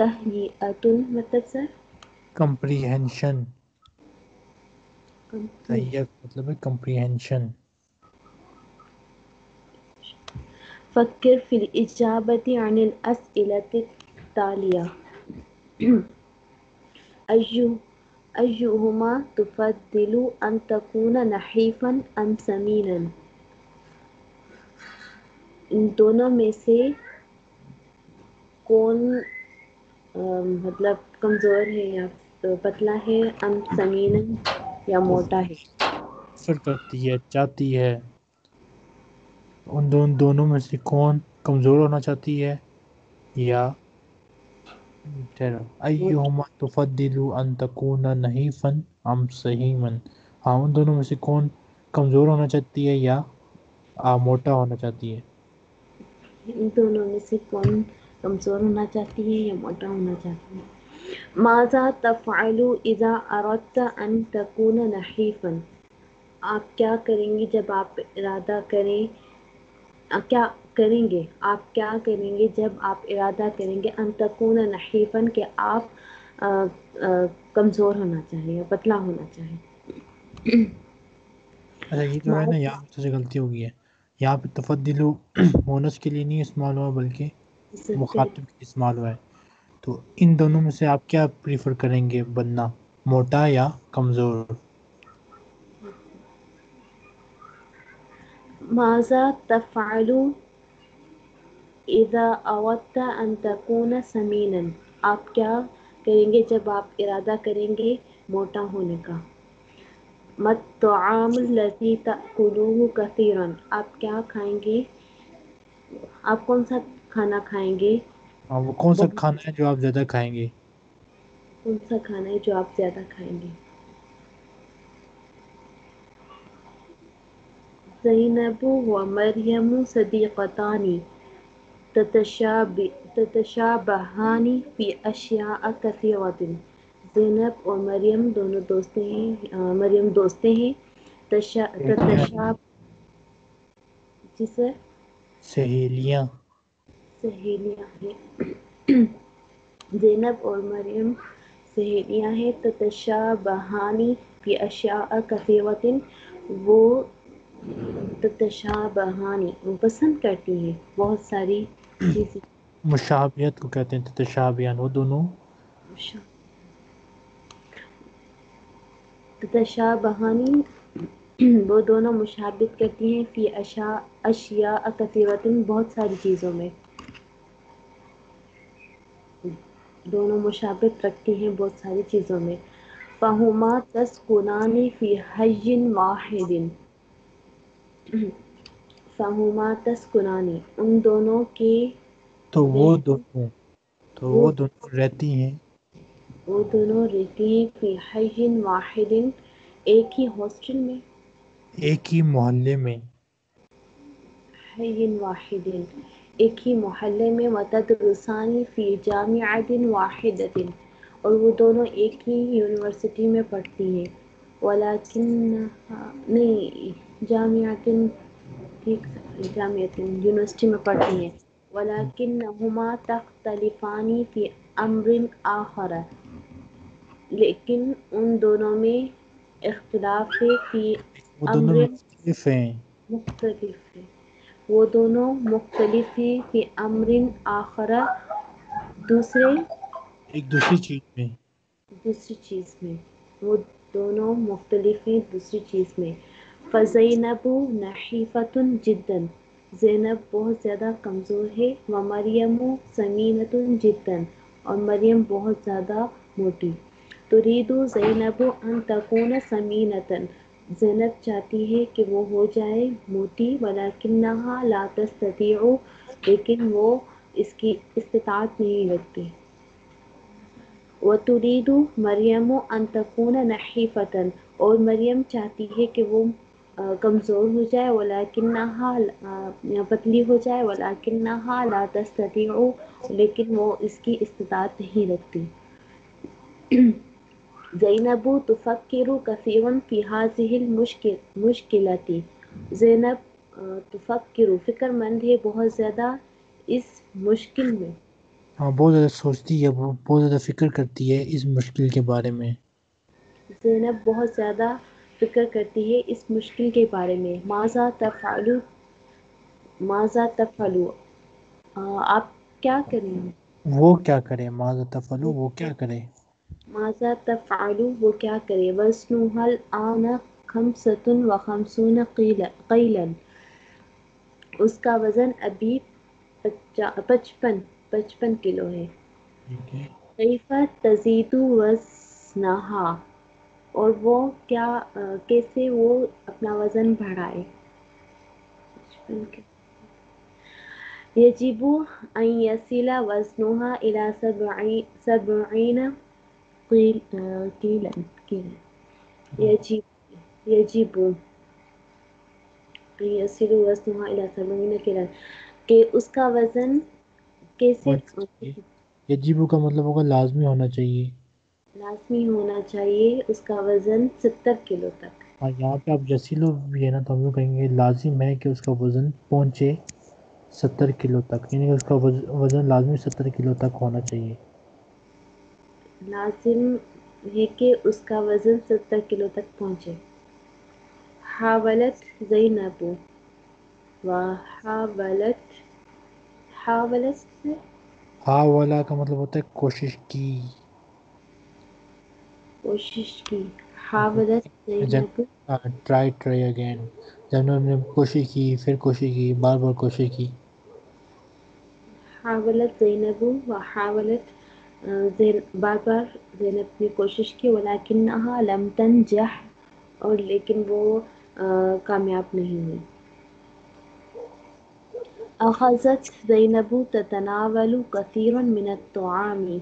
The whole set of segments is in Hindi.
तहियतुन मतलब सर? कंप्रीहेंशन तहियत मतलब है कंप्रीहेंशन फक्र फिल इजाबती अनिल अस्इलति तालिया। अय्यु अय्युहुमा तुफद्दिलु अन तकूना नहीफन अम समीनन इन दोनों में से कौन मतलब कमज़ोर है या तो पतला है अम समीनन या मोटा है? फिर करती है चाहती है। उन दोनों दोनों में से कौन कमज़ोर होना चाहती है या तुफद्दिलु अन तकूना नहीफन अम सहीमन हाँ उन दोनों में से कौन कमज़ोर होना चाहती है या आ, मोटा होना चाहती है? इन दोनों में से कौन कमज़ोर होना चाहती है या मोटा होना चाहती है? माजा तफ़अलु इज़ा अरदत अन तकून नहीफन। आप क्या करेंगे जब आप इरादा करें क्या करेंगे? आप क्या करेंगे जब आप इरादा करेंगे अन तकून नहीफन कि आप कमज़ोर होना चाहिए या पतला होना चाहिए अच्छा ये जो है ना यहाँ से गलती हो गई है। यहाँ पे तफद्दिलु मोनस के लिए नहीं इस्तेमाल हुआ बल्कि मुखातिब इस्तेमाल हुआ है। तो इन दोनों में से आप क्या प्रीफर करेंगे बनना मोटा या कमज़ोर? माजा तफ़अलु इज़ा अवत्त अन तकून समीनन। आप क्या करेंगे जब आप इरादा करेंगे मोटा होने का? मत लती तकुलूहु कसीरन। आप क्या खाएँगे? आप कौन सा खाना खाएँगे। हाँ वो कौन सा खाना है जो आप ज़्यादा खाएँगे? कौन सा खाना है जो आप ज़्यादा खाएँगे? मरियमु सदीक़तानी ततशाब ततशाबहानी फ़ी अशिया कसीरतिन ज़ैनब और मरियम दोनों दोस्तें हैं मरियम दोस्तें हैं। तशा ततशाब जी सर? सहेलियाँ। सहेलियाँ हैं। ज़ैनब और मरियम सहेलियाँ हैं। तो तशाबहानी फ़ी अशिया कसीरतिन वो तशाबहानी वो पसंद करती हैं। बहुत सारी चीज़ें। मुशाबियत को कहते हैं तशाबियान वो दोनों। तशाबहानी वो दोनों मुशाबित करती हैं। फ़ी अशा अशिया कसीरतिन बहुत सारी चीज़ों में। दोनों मुशाबित रखती हैं बहुत सारी चीज़ों में। फ़हुमा तस्कुनानी फ़ी हय्यिन वाहिदिन। फ़हुमा तस्कुनानी उन दोनों के तो वो दोनों तो वो दोनों रहती हैं। वो दोनों रहती हैं फ़ी हय्यिन वाहिदिन एक ही हॉस्टल में? एक ही मोहल्ले में। हय्यिन वाहिदिन। एक ही मोहल्ले में वतदरुसानी फ़ी जामिअतिन वाहिदतिन और वो दोनों एक ही यूनिवर्सिटी में पढ़ती हैं। वलाकिन नहीं जामिअतिन ठीक जामिअतिन यूनिवर्सिटी में पढ़ती हैं। वलाकिन्नहुमा तख्तलिफानी फ़ी अम्रिन आखर लेकिन उन दोनों में इख्तिलाफ है कि हैं। मुख्तलिफ़ है। वो दोनों मुख्तलिफ़ हैं कि अमरिन आखरा दूसरे एक दूसरी चीज़ में। दूसरी चीज़ में। वो दोनों मुख्तलिफ़ हैं दूसरी चीज़ में। फ़ज़ैनबु नहीफ़तुन जिद्दन। ज़ैनब बहुत ज़्यादा कमज़ोर है। व मरियम समीनतुन जिद्दन। और मरियम बहुत ज़्यादा मोटी। तुरीदु ज़ैनबु अन तकून समीनतन। ज़ैनब चाहती है कि वो हो जाए मोटी वलाकिन्नहा ला तस्ततीउ, लेकिन वो इसकी इस्तात नहीं रखती। वतुरीदु मरियम अन तकून नहीफ़तन, और मरियम चाहती है कि वो कमज़ोर हो जाए वलाकिन्नहा पतली हो जाए वलाकिन्नहा ला तस्ततीउ, लेकिन वो इसकी इस्तात नहीं रखती। ज़ैनबु तुफ़क्किरु कसीरन फ़ी हाज़िहिल मुश्किल मुश्किलती ज़ैनब तुफ़क्किरु फ़िक्रमंद है बहुत ज़्यादा इस मुश्किल में हाँ बहुत ज़्यादा सोचती है वो बहुत ज़्यादा फ़िक्र करती है इस मुश्किल के बारे में ज़ैनब बहुत ज़्यादा फ़िक्र करती है इस मुश्किल के बारे में माज़ा तफ़ालु माज़ा तफ़ालु आप क्या करें वो क्या करे माज़ा तफ़लु वो क्या करे माज़ा तफ़ालु वो क्या करे वस्नुहल आना खमसतुन व खमसून क़ीलन उसका वज़न अभी पचपन पचपन किलो है कैफा तजीदु वजनहा और वो क्या कैसे वो अपना वज़न बढ़ाए यजीबु अन यसिला वजनुहा इला सबईन कीलन यजीब यजीबु यसिलु वजनुहा इला सबईन कीलन के उसका वज़न कैसे यजीबु का मतलब होगा लाजमी होना चाहिए लाजमी होना चाहिए उसका वज़न सत्तर किलो तक हाँ यहाँ पे आप जसीलो भी है ना तो हम लोग कहेंगे लाजिम है कि उसका वज़न पहुँचे सत्तर किलो तक यानी उसका वज़न लाजमी सत्तर किलो तक होना चाहिए लाजिम है कि उसका वज़न सत्तर किलो तक पहुँचे। हावलत जैनबू। व हावलत। हावलत से? हाँ वाला का मतलब होता है कोशिश की। कोशिश की। हावलत ट्राई ट्राई अगेन जब उन्होंने कोशिश की फिर कोशिश की बार बार कोशिश की। हावलत जैनबू व हावलत बार बार जैनब ने कोशिश की वलाकिन लम तंजह और लेकिन वो कामयाब नहीं हुई। अखज़त ज़ैनब ततनावल कसीरन मिन तआमी।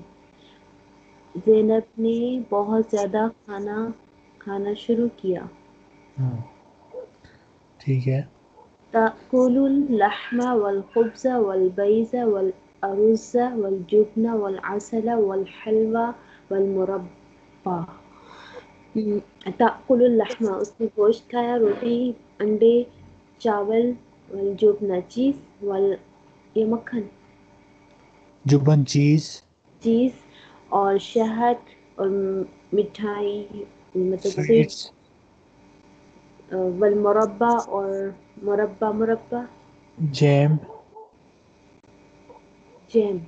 ज़ैनब ने बहुत ज़्यादा खाना खाना शुरू किया। हम्म, ठीक है। तकुलुल लहमा वल खुब्ज़ वल बैज़ वल अरुज़ वल जुबन वल असल वल हलवा वल मुरब्बा तकुलुल लहमा उसने गोश्त खाया रोटी अंडे चावल वल जुबन चीज़ वल ये मक्खन जुबन चीज़ चीज़ और शहद और मिठाई मतलब स्वीट्स वल मुरब्बा और मुरब्बा मुरब्बा जैम जैम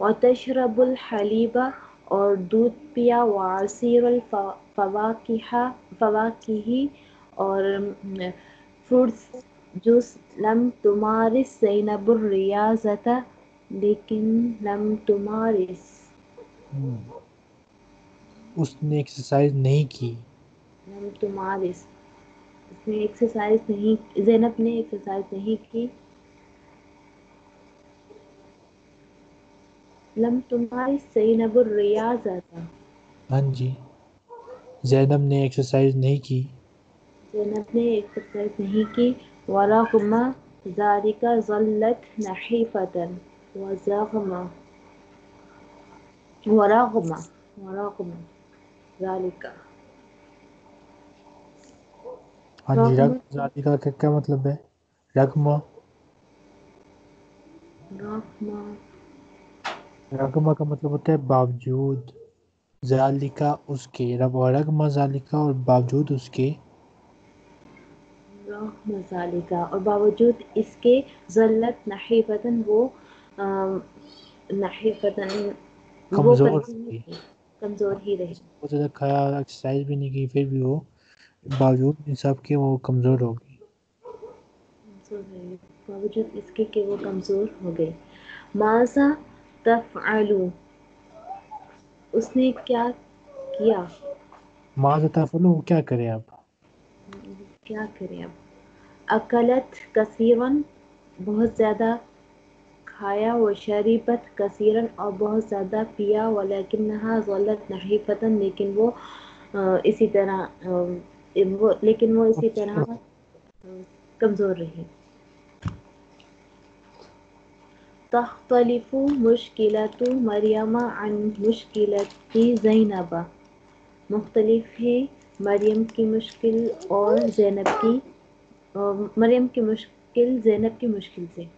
और तशरबुल हलीबा और दूध पिया वासीर फवाकिहा फवाकिही और फ्रूट्स जूस लम तुमारिस ज़ैनबुर रियाज़त लेकिन लम तुमारिस। उसने एक्सरसाइज नहीं की लम तुमारिस उसने एक्सरसाइज नहीं ज़ैनब ने एक्सरसाइज नहीं की लम तुमारिस ज़ैनबुर रियाज़त हाँ जी। जैनब ने एक्सरसाइज नहीं की। जैनब ने एक्सरसाइज नहीं की। वरगम ज़ालिका ज़ल्लत नहीफ़तन। वज़गम वरगम वरगम ज़ालिका हाँ जी रग का क्या मतलब है? रगमा रगमा का मतलब होता है बावजूद जालिका उसके रब रगमा जालिका और बावजूद उसके। मसाले का और बावजूद इसके जल्लत नहीफतन वो नहीफतन कमज़ोर कमज़ोर ही रहे। बहुत ज़्यादा खाया एक्सरसाइज भी नहीं की फिर भी वो बावजूद इन सब के वो कमज़ोर हो गई। बावजूद इसके कि वो कमज़ोर हो गए। माजा तफ़अलु। उसने क्या किया? माजा तफ़अलु क्या करे आप क्या करें अब? अकलत कसीरन बहुत ज़्यादा खाया व शरीबत कसीरन और बहुत ज़्यादा पिया वलेकिन नहा गलत नहीं पतन लेकिन वो इसी तरह वो लेकिन वो इसी तरह कमज़ोर रही। तख्तलिफु मुश्किलतु मरियम अन मुश्किलती ज़ैनबा मुख्तलिफ़ है मरियम की मुश्किल और जैनब की मरियम की मुश्किल जैनब की मुश्किल से।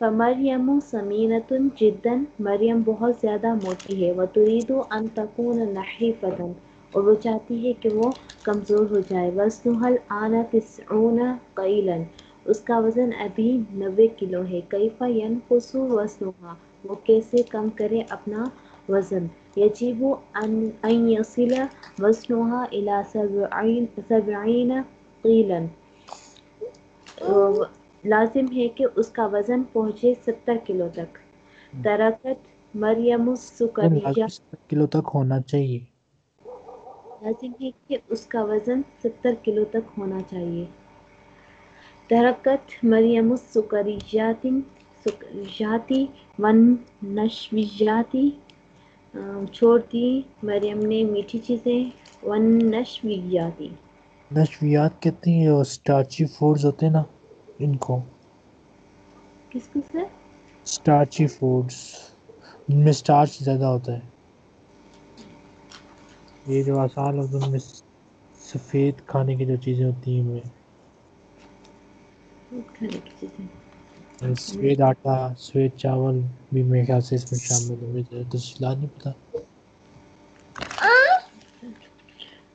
फमरियम समीनतुन जिद्दन मरियम बहुत ज़्यादा मोटी है व तुरीदु अन तकून नहीफतन और वो चाहती है कि वो कमज़ोर हो जाए वस्नुहल आना तिसऊना कैलन उसका वज़न अभी नब्बे किलो है। कैफा यन यनकुसु वस्नुहा वो कैसे कम करे अपना वज़न? यजीबु अन यसिला इला कीलन। लाजिम है कि उसका वज़न पहुँचे सत्तर किलो तक। तरकत मरियम किलो तक होना चाहिए। लाजिम है कि उसका वज़न सत्तर किलो तक होना चाहिए। तरकत मरियम सुकरियाती वन नशवियाती अ, छोड़ दी मरियम ने मीठी चीज़ें वन नशवियाती नशवियात कहते हैं और स्टार्ची फूड्स होते हैं ना इनको किसको सर स्टार्ची फूड्स इनमें स्टार्च ज़्यादा होता है ये जो आसान होता है उनमें सफ़ेद खाने की जो चीज़ें होती हैं सफ़ेद आटा सफ़ेद चावल भी मेरे ख्याल से इसमें शामिल होंगे ज़्यादा तफसीलात नहीं पता?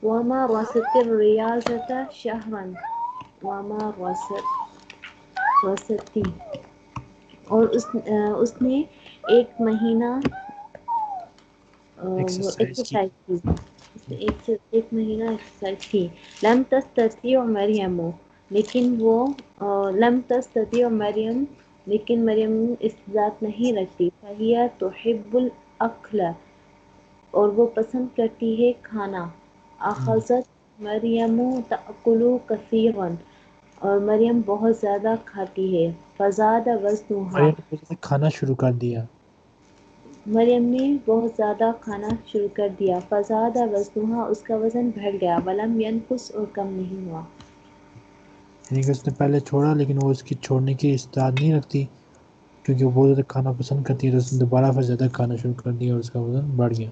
वमा रसत रियाजत शहरन वमा रसत रसती और उस उसने एक महीना एक्सरसाइज की। एक एक महीना एक्सरसाइज की। लम तस्तती और मरियम। लेकिन वो लम तस्तती और मरियम लेकिन मरियम इस्तात नहीं रखती। फहिया तो हिब्बुल अखला और वो पसंद करती है खाना। अखजत मरियम तकुलु कसीरन और मरियम बहुत ज़्यादा खाती है। फजाद से खाना शुरू कर दिया। मरियम ने बहुत ज़्यादा खाना शुरू कर दिया। फजाद वजनुहा उसका वज़न बढ़ गया। वलम यनकुस और कम नहीं हुआ। यानी कि उसने पहले छोड़ा लेकिन वो उसकी छोड़ने की इस्तात नहीं रखती क्योंकि वो बहुत ज़्यादा खाना पसंद करती है तो उसने दोबारा फिर ज़्यादा खाना शुरू कर दिया और उसका वज़न बढ़ गया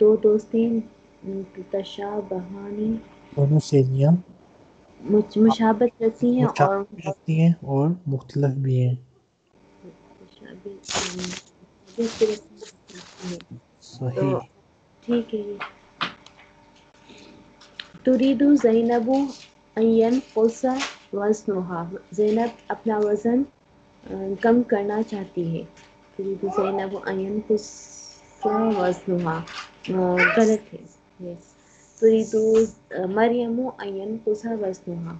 दो दोस्तें तशाबहानी दोनों मुश- मुशाबत रखती हैं और रखती हैं और मुख्तलफ भी हैं। सही। तो ठीक है। तुरीदु जैनबु अयन कोसा वजनुहा। जैनब अपना वज़न कम करना चाहती है। तुरीदु जैनबु अयन वजनुहा। गलत है। यस तुरीदु मरियमु अयन कोसा वजनुहा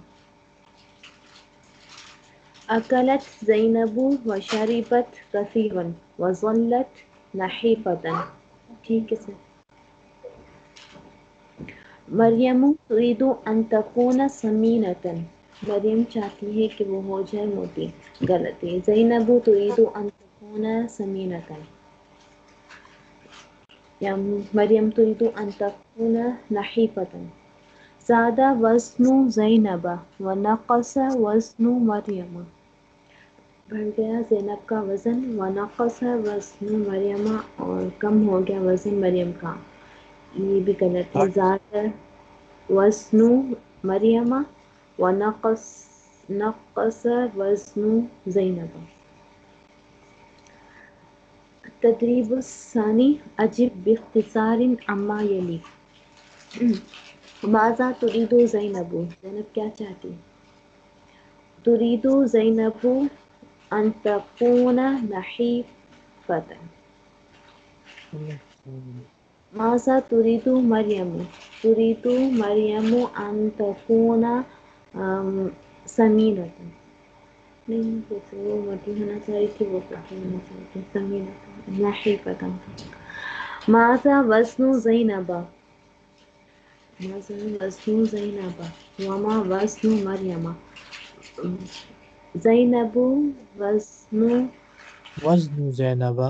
अकलत जैनबु व शरिबत कसीरन व ज़ल्लत नहीफतन ठीक है सर मरियम तुरीदु अन तकून मरियम चाहती है कि वो हो जाए मोटी गलत है जैनबु तुरीदु अन तकून समीनतन मरियम तुरीदु अन तकून नहीफतन ज़्यादा वज़नु जैनबा व नक़स वज़नु मरियम। बढ़ गया जैनब का वज़न व नक़स वज़नु मरियम और कम हो गया वज़न मरियम का। ये भी गलत है। ज़्यादा वज़नु मरियम व नक़स नक़स वज़नु ज़ैनब। तदरीब सानी अजिब बिख्तिसार अम्मा यली माज़ा तुरीदु ज़ैनबु ज़ैनब क्या चाहती है तुरीदु ज़ैनबु अन तकून नहीफतन माजा तुरीदु मरियम तुरीदु मरियम अन तकूना समीनतन नहीं जैसे वो मोटी होना चाहिए थी वो पतली होना चाहिए थी समीनतन नहीं पता माजा वस्नु जैनबा माजा वस्नु जैनबा वमा वस्नु मरियमा जैनबु वस्नु वज़्नु ज़ैनबा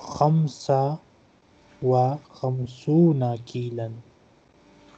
खमसा व खमसूना कीलन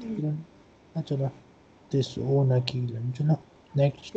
कीलन ना चलो तिसऊना कीलन चलो नेक्स्ट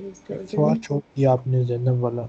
सवाल छोड़ दिया आपने जैनब वाला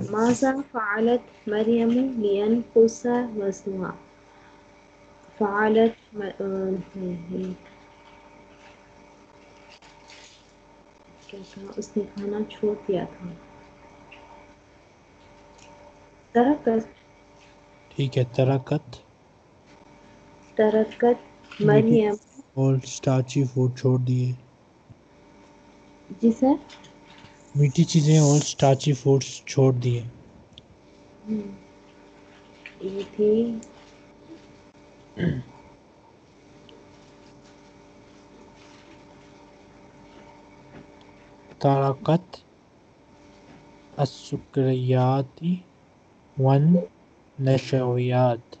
माजा फ़ालत मरियम लियनकुस वज़ना फ़ालत था उसने खाना छोड़ दिया था तरकत ठीक है तरकत तरकत मरियम और स्टार्ची फ़ूड छोड़ दिए जी सर? मीठी चीज़ें और स्टार्ची फूड्स छोड़ दिए। ताकत वन नशवियात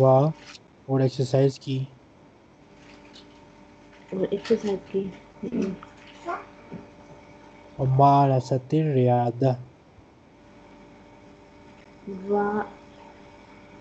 वाह और एक्सरसाइज की और एक्सरसाइज की और मारसत रियादा व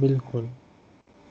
बिल्कुल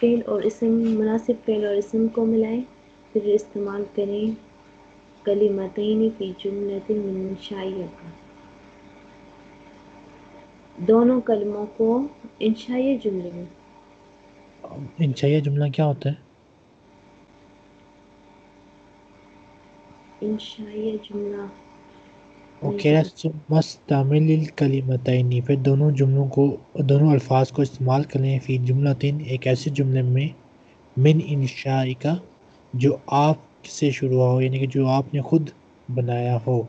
फेल और इसम मुनासिब फेल और इसम को मिलाएं फिर इस्तेमाल करें कलिमतैन फी जुमलतिन मिन शाइया का दोनों कलमों को इंशाई जुमले में इंशाइया जुमला क्या होता है? इंशाई जुमला। वो कह रहा मस्तमिल कलिमतैनी फिर दोनों जुमलों को दोनों अल्फाज को इस्तेमाल करें फिर जुमलतिन एक ऐसे जुमले में मिन इंशाई का जो आप से शुरू हो यानी कि जो आपने खुद बनाया हो।